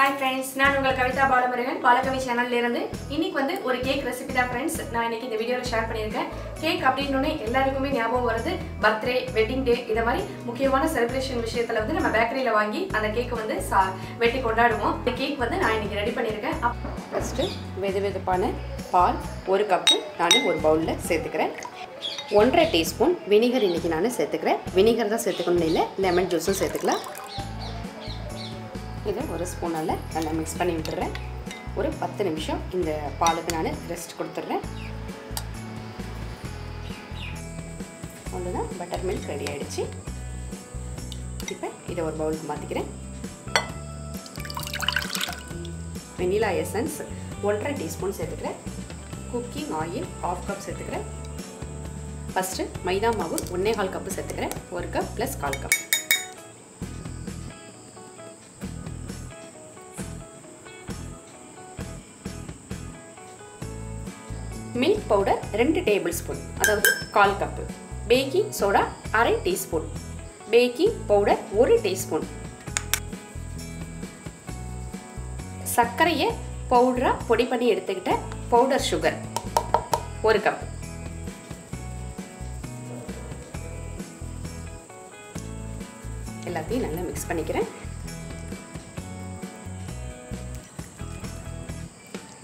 Hi friends நான் உங்கள் கவிதா பாலமுருகன். பாலகவி சேனல்லேருந்து இன்னைக்கு வந்து ஒரு கேக் ரெசிபி தான் ஃப்ரெண்ட்ஸ் நான் இன்னைக்கு இந்த வீடியோவில் ஷேர் பண்ணியிருக்கேன். கேக் அப்படின்னோடனே எல்லாருக்குமே ஞாபகம் வருது. பர்த்டே வெட்டிங் டே இதை மாதிரி முக்கியமான செலிப்ரேஷன் விஷயத்தில் வந்து நம்ம பேக்கரியில் வாங்கி அந்த கேக்கை வந்து சா வெட்டி கொண்டாடுவோம். இந்த கேக் வந்து நான் இன்னைக்கு ரெடி பண்ணியிருக்கேன். அப்- ஃபஸ்ட்டு வெது வெதுப்பான பால் ஒரு கப்பு நான் ஒரு பவுலில் சேர்த்துக்கிறேன். ஒன்றரை டீஸ்பூன் வினிகர் இன்றைக்கி நான் சேர்த்துக்கிறேன். வினிகர் தான் சேர்த்துக்கணும் இல்லை லெமன் ஜூஸும் சேர்த்துக்கலாம். இதை ஒரு ஸ்பூனால் நல்லா மிக்ஸ் பண்ணி விட்டுறேன். ஒரு பத்து நிமிஷம் இந்த பாலுக்கு நான் ரெஸ்ட் கொடுத்துட்றேன் அவ்வளோதான் பட்டர் மில்க் ரெடி ஆகிடுச்சு இப்போ இதை ஒரு பவுலுக்கு மாற்றிக்கிறேன் வெனிலா எசன்ஸ் ஒன்றரை டீஸ்பூன் சேர்த்துக்கிறேன். குக்கிங் ஆயில் ஆஃப் கப் சேர்த்துக்கிறேன். ஃபஸ்ட்டு மைதா மாவு ஒன்றே கால் கப்பு சேர்த்துக்கிறேன். ஒரு கப் ப்ளஸ் கால் கப் பவுடர் ரெண்டு டேபிள் ஸ்பூன் அதாவது கால் கப்பு பேக்கிங் சோடா அரை டீஸ்பூன் பேக்கிங் பவுடர் ஒரு டீஸ்பூன் சர்க்கரையை பவுடராக பொடி பண்ணி எடுத்துக்கிட்ட பவுடர் சுகர் ஒரு கப் எல்லாத்தையும் நல்லா மிக்ஸ் பண்ணிக்கிறேன்.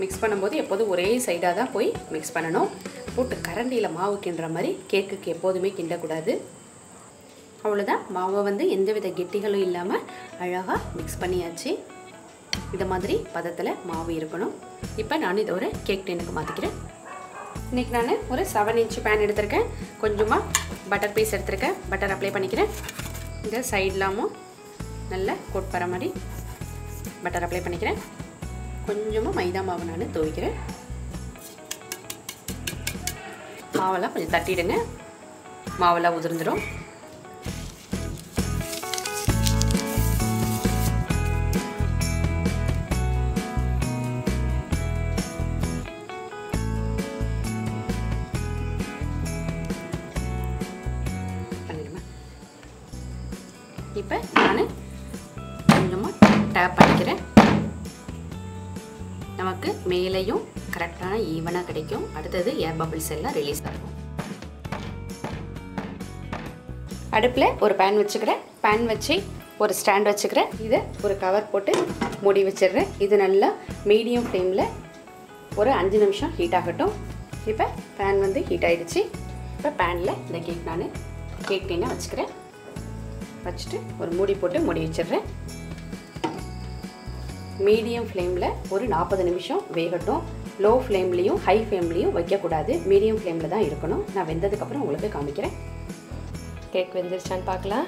மிக்ஸ் பண்ணும்போது எப்போதும் ஒரே சைடாக தான் போய் மிக்ஸ் பண்ணணும். போட்டு கரண்டியில் மாவு கிண்டுற மாதிரி கேக்குக்கு எப்போதுமே கிண்டக்கூடாது. அவ்வளோதான் மாவை வந்து எந்தவித கெட்டிகளும் இல்லாமல் அழகாக மிக்ஸ் பண்ணியாச்சு. இந்த மாதிரி பதத்தில் மாவு இருக்கணும். இப்போ நான் இதை ஒரு கேக் டென்னுக்கு மாற்றிக்கிறேன் இன்றைக்கி நான் ஒரு செவன் இன்ச்சு பேன் எடுத்திருக்கேன். கொஞ்சமாக பட்டர் பீஸ் எடுத்திருக்கேன். பட்டர் அப்ளை பண்ணிக்கிறேன். இந்த சைட்லாமும் நல்லா கோட் மாதிரி பட்டர் அப்ளை பண்ணிக்கிறேன். கொஞ்சமாக மைதா மாவு நான் துவைக்கிறேன். மாவெல்லாம் கொஞ்சம் தட்டிடுங்க. மாவெல்லாம் உதிர்ந்துடும் அடுத்தது ஏர் பபிள்ஸ் எல்லாம் ரிலீஸ் ஆகும். அடுப்பில் ஒரு பேன் வச்சுக்கிறேன். பேன் வச்சு ஒரு ஸ்டாண்ட் வச்சுக்கிறேன். இதை ஒரு கவர் போட்டு மூடி வச்சிடுறேன். இது நல்லா மீடியம் ஃப்ளேமில் ஒரு அஞ்சு நிமிஷம் ஹீட் ஆகட்டும். இப்போ பேன் வந்து ஹீட் ஆகிடுச்சு இப்போ பேனில் இந்த கேக் நான் கேக் டீனை வச்சுக்கிறேன். வச்சுட்டு ஒரு மூடி போட்டு மூடி வச்சிடுறேன். மீடியம் ஃப்ளேமில் ஒரு நாற்பது நிமிஷம் வேகட்டும். லோ ஃப்ளேம்லேயும் ஹை ஃப்ளேம்லேயும் வைக்கக்கூடாது. மீடியம் ஃப்ளேமில் தான் இருக்கணும். நான் வெந்ததுக்கப்புறம் உங்களுக்கு காமிக்கிறேன். கேக் வெந்துருச்சான்னு பார்க்கலாம்.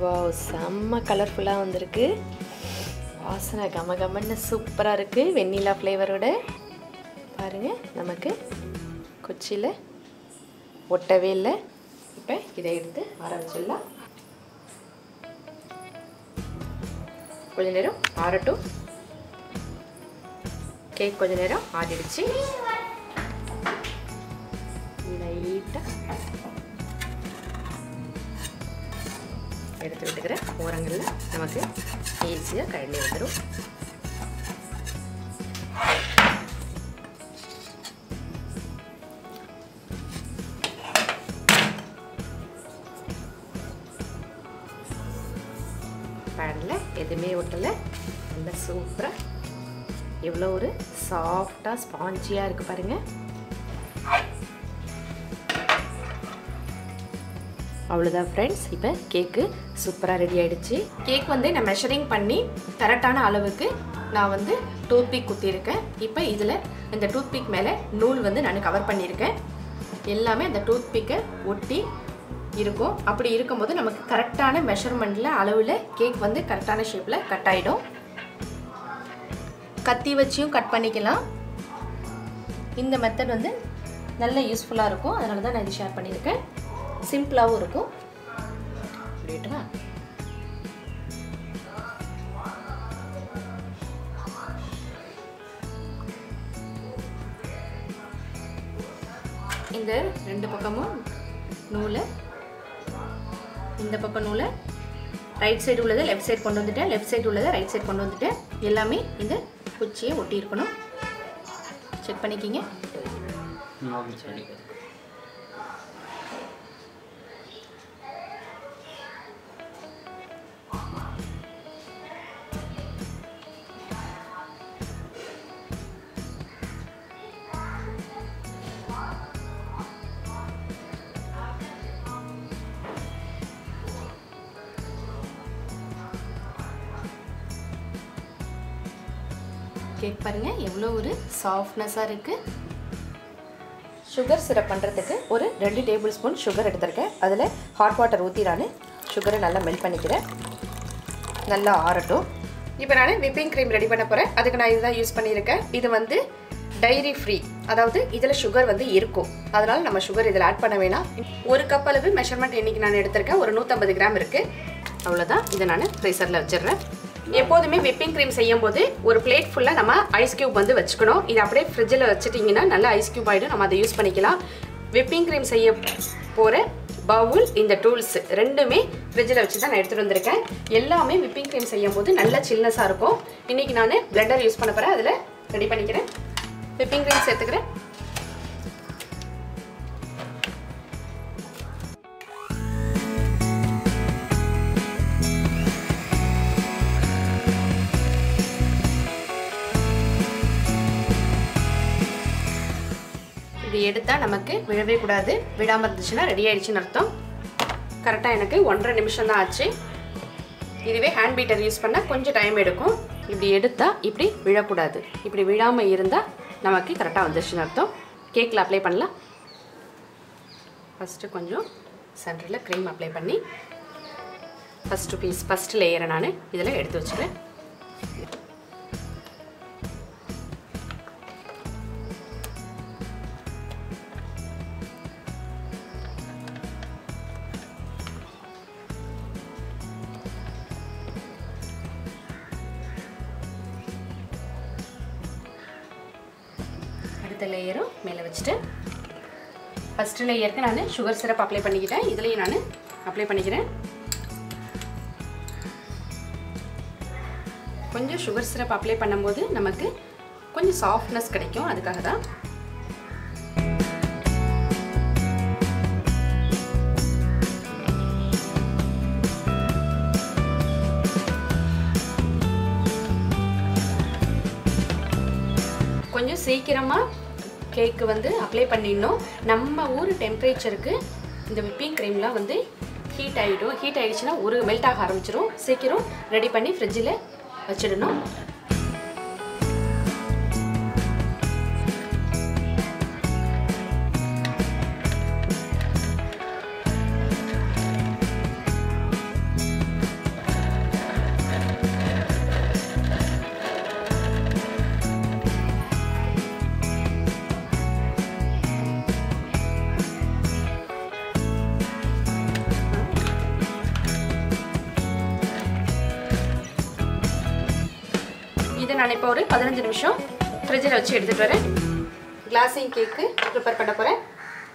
வா செம்ம கலர்ஃபுல்லாக வந்திருக்கு. வாசனை கம கமன்னு சூப்பராக இருக்குது வெண்ணிலா ஃப்ளேவரோட பாருங்கள் நமக்கு கொச்சியில் ஒட்டவே இல்லை. இப்போ இதை எடுத்து ஆற வச்சிடலாம். கொஞ்ச நேரம் ஆறட்டும். கேக் கொஞ்ச நேரம் ஆடிடுச்சு லைட்டாக எடுத்து விட்டுக்கிற ஓரங்களில் நமக்கு ஈஸியாக கரண்டி வந்துடும் எவ்வளோ ஒரு சாஃப்டாக ஸ்பாஞ்சியாக இருக்குது பாருங்கள் அவ்வளோதான் ஃப்ரெண்ட்ஸ் இப்போ கேக்கு சூப்பராக ரெடி ஆகிடுச்சு கேக் வந்து நான் மெஷரிங் பண்ணி கரெக்டான அளவுக்கு நான் வந்து டூத்பிக் குத்திருக்கேன் இப்போ இதில் இந்த டூத்பிக் மேலே நூல் வந்து நான் கவர் பண்ணியிருக்கேன். எல்லாமே அந்த டூத்பிக்கை ஒட்டி இருக்கும். அப்படி இருக்கும்போது நமக்கு கரெக்டான மெஷர்மெண்ட்டில் அளவில் கேக் வந்து கரெக்டான ஷேப்பில் கட் ஆகிடும் கத்தி வச்சியும் கட் பண்ணிக்கலாம். இந்த மெத்தட் வந்து நல்ல யூஸ்ஃபுல்லாக இருக்கும். அதனால தான் நான் இது ஷேர் பண்ணியிருக்கேன். சிம்பிளாகவும் இருக்கும். அப்படின்ட்டுமா இந்த ரெண்டு பக்கமும் நூலை. இந்த பக்கம் நூலை. ரைட் சைடு உள்ளதை லெஃப்ட் சைடு கொண்டு வந்துட்டேன். லெஃப்ட் சைடு உள்ளதை ரைட் சைடு கொண்டு வந்துட்டேன். எல்லாமே இந்த குச்சியை ஒட்டி இருக்கணும் செக் பண்ணிக்கிங்க கேக் பாருங்கள் எவ்வளோ ஒரு சாஃப்ட்னஸாக இருக்குது சுகர் சிரப் பண்ணுறதுக்கு ஒரு ரெண்டு டேபிள் ஸ்பூன் சுகர் எடுத்திருக்கேன். அதில் ஹாட் வாட்டர் ஊற்றி நான் சுகரை நல்லா மெல்ட் பண்ணிக்கிறேன். நல்லா ஆறட்டும். இப்போ நான் விப்பிங் க்ரீம் ரெடி பண்ண போகிறேன் அதுக்கு நான் இதுதான் யூஸ் பண்ணியிருக்கேன். இது வந்து டைரி ஃப்ரீ அதாவது இதில் சுகர் வந்து இருக்கும். அதனால் நம்ம சுகர் இதில் ஆட் பண்ண வேணாம். ஒரு கப் அளவு மெஷர்மெண்ட் இன்றைக்கி நான் எடுத்திருக்கேன். ஒரு நூற்றம்பது கிராம் இருக்குது அவ்வளோதான் இதை நான் ஃப்ரீசரில் வச்சிடுறேன். எப்போதுமே விப்பிங் க்ரீம் செய்யும் போது ஒரு பிளேட் ஃபுல்லாக நம்ம ஐஸ் கியூப் வந்து வச்சுக்கணும். இது அப்படியே ஃப்ரிட்ஜில் வச்சுட்டிங்கன்னா நல்லா ஐஸ் கியூப் ஆகிடும் நம்ம அதை யூஸ் பண்ணிக்கலாம். விப்பிங் க்ரீம் செய்ய போகிற பவுல் இந்த டூல்ஸ் ரெண்டுமே ஃப்ரிட்ஜில் வச்சு தான் நான் எடுத்துகிட்டு வந்திருக்கேன். எல்லாமே விப்பிங் க்ரீம் செய்யும் போது நல்ல சில்னஸாக இருக்கும். இன்றைக்கி நான் பிளெண்டர் யூஸ் பண்ண போகிறேன் அதில் ரெடி பண்ணிக்கிறேன். விப்பிங் க்ரீம் சேர்த்துக்கிறேன். இப்படி எடுத்தால் நமக்கு விழவே கூடாது. விடாமல் இருந்துச்சுன்னா ரெடி ஆயிடுச்சுன்னு அர்த்தம். கரெக்டாக எனக்கு ஒன்றரை நிமிஷம் தான் ஆச்சு. இதுவே ஹேண்ட் பீட்டர் யூஸ் பண்ணால் கொஞ்சம் டைம் எடுக்கும். இப்படி எடுத்தால் இப்படி விழக்கூடாது. இப்படி விழாமல் இருந்தால் நமக்கு கரெக்டாக வந்துருச்சுன்னு அர்த்தம். கேக்கில் அப்ளை பண்ணலாம். ஃபஸ்ட்டு கொஞ்சம் சென்டரில் க்ரீம் அப்ளை பண்ணி ஃபஸ்ட்டு பீஸ் ஃபஸ்ட்டு லேயரை நான் இதில் எடுத்து வச்சுக்கிறேன். அடுத்த லேயரும் மேலே வச்சுட்டு ஃபஸ்ட்டு லேயருக்கு நான் சுகர் சிரப் அப்ளை பண்ணிக்கிட்டேன். இதுலேயும் நான் அப்ளை பண்ணிக்கிறேன். கொஞ்சம் சுகர் சிரப் அப்ளை பண்ணும்போது நமக்கு கொஞ்சம் சாஃப்ட்னஸ் கிடைக்கும். அதுக்காக தான் கொஞ்சம் சீக்கிரமாக கேக்கு வந்து அப்ளை பண்ணிடணும். நம்ம ஊர் டெம்பரேச்சருக்கு இந்த விப்பிங் க்ரீம்லாம் வந்து ஹீட் ஆகிடும் ஹீட் ஆகிடுச்சுன்னா ஒரு மெல்ட் ஆக ஆரம்பிச்சிடும் சீக்கிரம் ரெடி பண்ணி ஃப்ரிட்ஜில் வச்சிடணும். நான் இப்போ ஒரு பதினஞ்சு நிமிஷம் ஃப்ரிட்ஜில் வச்சு எடுத்துகிட்டு வரேன். கிளாசிங் கேக்கு ப்ரிப்பேர் பண்ண போகிறேன்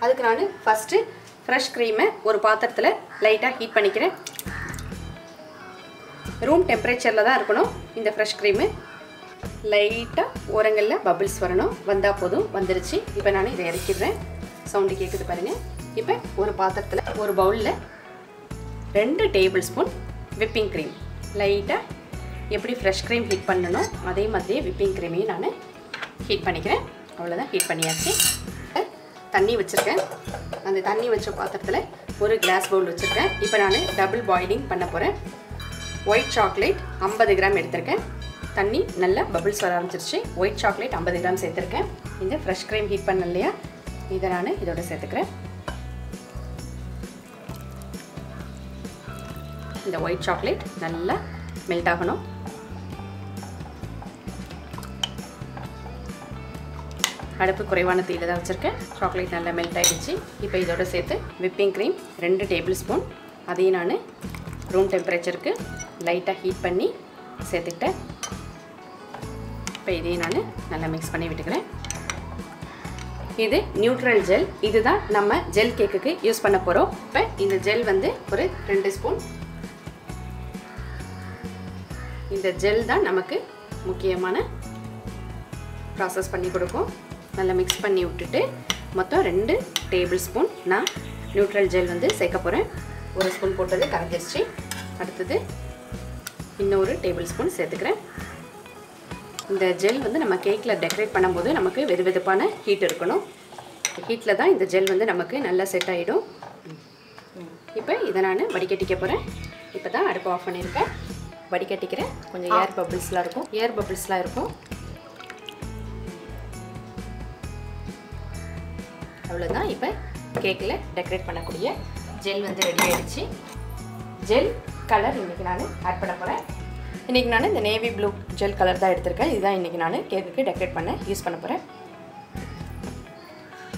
அதுக்கு நான் ஃபஸ்ட்டு ஃப்ரெஷ் க்ரீமை ஒரு பாத்திரத்தில் லைட்டாக ஹீட் பண்ணிக்கிறேன். ரூம் டெம்பரேச்சரில் தான் இருக்கணும் இந்த ஃப்ரெஷ் க்ரீமு லைட்டாக ஓரங்களில் பபிள்ஸ் வரணும். வந்தால் போதும் வந்துருச்சு. இப்போ நான் இதை இறக்கிடுறேன். சவுண்டு கேட்குது பாருங்கள் இப்போ ஒரு பாத்திரத்தில் ஒரு பவுலில் ரெண்டு டேபிள் ஸ்பூன் விப்பிங் க்ரீம் லைட்டாக எப்படி ஃப்ரெஷ் க்ரீம் ஹீட் பண்ணணும் அதே மாதிரியே விப்பிங் க்ரீமையும் நான் ஹீட் பண்ணிக்கிறேன். அவ்வளோதான் ஹீட் பண்ணியாச்சு. தண்ணி வச்சுருக்கேன். அந்த தண்ணி வச்ச பாத்திரத்தில் ஒரு கிளாஸ் பவுல் வச்சுருக்கேன். இப்போ நான் டபுள் பாயிலிங் பண்ண போகிறேன் ஒயிட் சாக்லேட் ஐம்பது கிராம் எடுத்திருக்கேன். தண்ணி நல்லா பபிள்ஸ் வர ஆரம்பிச்சிருச்சு. ஒயிட் சாக்லேட் ஐம்பது கிராம் சேர்த்துருக்கேன். இந்த ஃப்ரெஷ் க்ரீம் ஹீட் பண்ண இல்லையா இதை நான் இதோட சேர்த்துக்கிறேன். இந்த ஒயிட் சாக்லேட் நல்லா மெல்ட் ஆகணும். அடுப்பு குறைவான தீயில் தான் வச்சுருக்கேன். சாக்லேட் நல்லா மெல்ட் ஆகிடுச்சு இப்போ இதோட சேர்த்து விப்பிங் க்ரீம் ரெண்டு டேபிள் ஸ்பூன் அதையும் நான் ரூம் டெம்பரேச்சருக்கு லைட்டாக ஹீட் பண்ணி சேர்த்துக்கிட்டேன். இப்போ இதையும் நான் நல்லா மிக்ஸ் பண்ணி விட்டுக்கிறேன். இது நியூட்ரல் ஜெல் இதுதான் நம்ம ஜெல் கேக்குக்கு யூஸ் பண்ண போகிறோம் இப்போ இந்த ஜெல் வந்து ஒரு ரெண்டு ஸ்பூன் இந்த ஜெல் தான் நமக்கு முக்கியமான ப்ராசஸ் பண்ணி கொடுக்கும். நல்லா மிக்ஸ் பண்ணி விட்டுட்டு மொத்தம் ரெண்டு டேபிள் ஸ்பூன் நான் நியூட்ரல் ஜெல் வந்து சேர்க்க போகிறேன் ஒரு ஸ்பூன் போட்டது கரைஞ்சிருச்சு அடுத்தது இன்னொரு டேபிள் ஸ்பூன் சேர்த்துக்கிறேன். இந்த ஜெல் வந்து நம்ம கேக்கில் டெக்கரேட் பண்ணும்போது நமக்கு வெது வெதுப்பான ஹீட் இருக்கணும். ஹீட்டில் தான் இந்த ஜெல் வந்து நமக்கு நல்லா செட் ஆகிடும் இப்போ இதை நான் வடிகட்டிக்க போகிறேன் இப்போ தான் அடுப்பு ஆஃப் பண்ணியிருக்கேன். வடிகட்டிக்கிறேன் கொஞ்சம் ஏர் பபிள்ஸ்லாம் இருக்கும். ஏர் பபிள்ஸ்லாம் இருக்கும். அவ்வளோதான் இப்போ கேக்கில் டெக்கரேட் பண்ணக்கூடிய ஜெல் வந்து ரெடி ஆகிடுச்சு ஜெல் கலர் இன்றைக்கி நான் ஆட் பண்ண போகிறேன் இன்றைக்கி நான் இந்த நேவி ப்ளூ ஜெல் கலர் தான் எடுத்திருக்கேன். இதுதான் இன்றைக்கி நான் கேக்குக்கு டெக்கரேட் பண்ண யூஸ் பண்ண போகிறேன்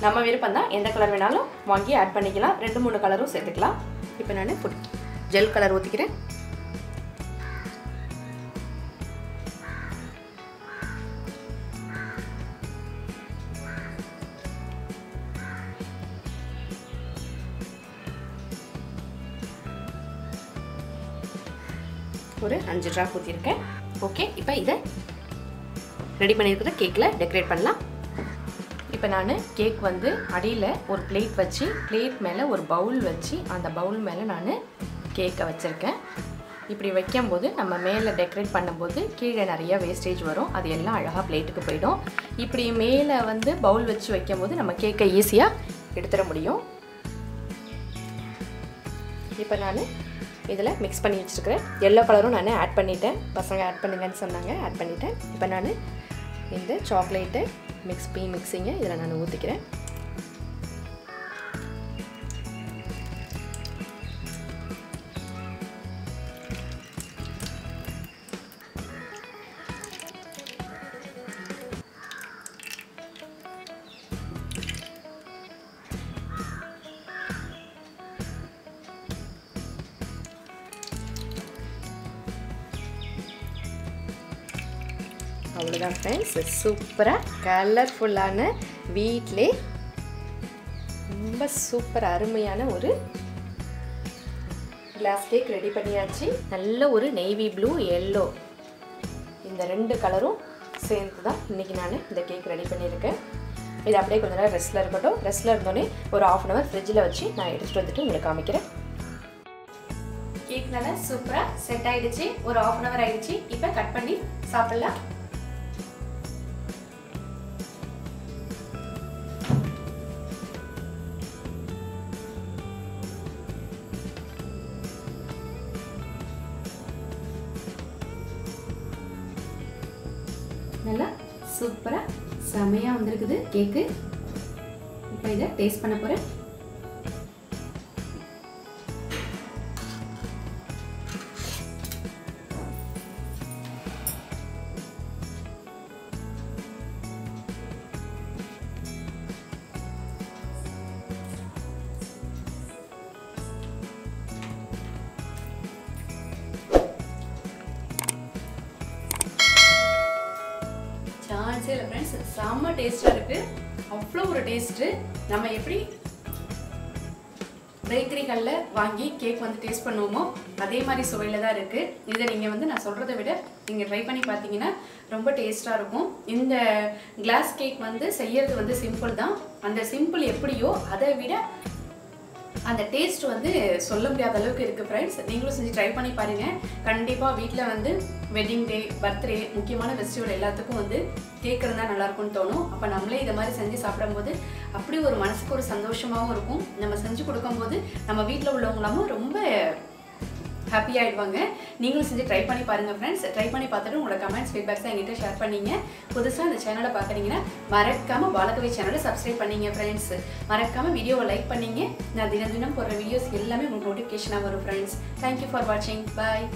நம்ம விருப்பம் தான் எந்த கலர் வேணாலும் வாங்கி ஆட் பண்ணிக்கலாம். ரெண்டு மூணு கலரும் சேர்த்துக்கலாம். இப்போ நான் ஃபுட் ஜெல் கலர் ஊற்றிக்கிறேன் ஒரு அஞ்சு ட்ராப் ஊற்றிருக்கேன் ஓகே இப்போ இதை ரெடி பண்ணியிருக்கிற கேக்கில் டெக்கரேட் பண்ணலாம். இப்போ நான் கேக் வந்து அடியில் ஒரு பிளேட் வச்சு பிளேட் மேலே ஒரு பவுல் வச்சு அந்த பவுல் மேலே நான் கேக்கை வச்சுருக்கேன். இப்படி வைக்கும்போது நம்ம மேலே டெக்கரேட் பண்ணும்போது கீழே நிறைய வேஸ்டேஜ் வரும். அது எல்லாம் அழகாக பிளேட்டுக்கு போயிடும். இப்படி மேலே வந்து பவுல் வச்சு வைக்கும்போது நம்ம கேக்கை ஈஸியாக எடுத்துட முடியும். இப்போ நான் இதில் மிக்ஸ் பண்ணி வச்சுருக்கிறேன். எல்லோ கலரும் நான் ஆட் பண்ணிட்டேன். பசங்க ஆட் பண்ணுங்கன்னு சொன்னாங்க. ஆட் பண்ணிட்டேன். இப்போ நான் இந்த சாக்லேட்டு மிக்ஸ் பீ மிக்ஸிங்கை இதில் நான் ஊற்றிக்கிறேன் அவ்வளோதான் ஃப்ரெண்ட்ஸ் சூப்பராக கலர்ஃபுல்லான வீட்டிலே ரொம்ப சூப்பர் அருமையான ஒரு கிளாஸ் கேக் ரெடி பண்ணியாச்சு. நல்ல ஒரு நெய்வி ப்ளூ எல்லோ இந்த ரெண்டு கலரும் சேர்ந்து தான் இன்றைக்கி நான் இந்த கேக் ரெடி பண்ணியிருக்கேன். இது அப்படியே கொஞ்ச நேரம் ரெஸ்ட்டில் இருக்கட்டும். ரெஸ்ட்டில் இருந்தோடனே ஒரு ஆஃப் அன் ஹவர் ஃப்ரிட்ஜில் வச்சு நான் எடுத்துகிட்டு வந்துட்டு உங்களுக்கு காமிக்கிறேன். கேக் நல்லா சூப்பராக செட் ஆகிடுச்சு ஒரு ஆஃப் அன் ஹவர் ஆகிடுச்சு இப்போ கட் பண்ணி சாப்பிட்லாம். செம்மையாக வந்திருக்குது கேக்கு இப்போ இதை டேஸ்ட் பண்ண போகிறேன் செம்ம டேஸ்ட்டாக இருக்குது அவ்வளோ ஒரு டேஸ்ட்டு. நம்ம எப்படி பேக்கரிகளில் வாங்கி கேக் வந்து டேஸ்ட் பண்ணுவோமோ அதே மாதிரி சுவையில் தான் இருக்குது இதை நீங்கள் வந்து நான் சொல்கிறத விட நீங்கள் ட்ரை பண்ணி பார்த்தீங்கன்னா ரொம்ப டேஸ்ட்டாக இருக்கும். இந்த கிளாஸ் கேக் வந்து செய்யறது வந்து சிம்பிள் தான். அந்த சிம்பிள் எப்படியோ அதை விட அந்த டேஸ்ட் வந்து சொல்ல முடியாத அளவுக்கு இருக்குது ஃப்ரெண்ட்ஸ் நீங்களும் செஞ்சு ட்ரை பண்ணி பாருங்கள் கண்டிப்பாக வீட்டில் வந்து வெட்டிங் டே பர்த்டே முக்கியமான ஃபெஸ்டிவல் எல்லாத்துக்கும் வந்து கேக் இருந்தால் நல்லாயிருக்கும்னு தோணும். அப்போ நம்மளே இதை மாதிரி செஞ்சு சாப்பிடும்போது அப்படி ஒரு மனசுக்கு ஒரு சந்தோஷமாகவும் இருக்கும். நம்ம செஞ்சு கொடுக்கும்போது நம்ம வீட்டில் உள்ளவங்களாமும் ரொம்ப ஹாப்பி ஆகிடுவாங்க நீங்களும் செஞ்சு ட்ரை பண்ணி பாருங்கள் ஃப்ரெண்ட்ஸ் ட்ரை பண்ணி பார்த்துட்டு உங்களோட கமெண்ட்ஸ் ஃபீட்பேக்ஸ் எங்கிட்ட ஷேர் பண்ணிங்க. புதுசாக இந்த சேனலை பார்க்குறீங்கன்னா மறக்காமல் பாலகவி சேனலை சப்ஸ்கிரைப் பண்ணீங்க ஃப்ரெண்ட்ஸ் மறக்காமல் வீடியோவை லைக் பண்ணிங்க. நான் தினம் தினம் போடுற வீடியோஸ் எல்லாமே உங்களுக்கு நோட்டிஃபிகேஷனாக வரும் ஃப்ரெண்ட்ஸ் தேங்க்யூ ஃபார் வாட்சிங் பாய்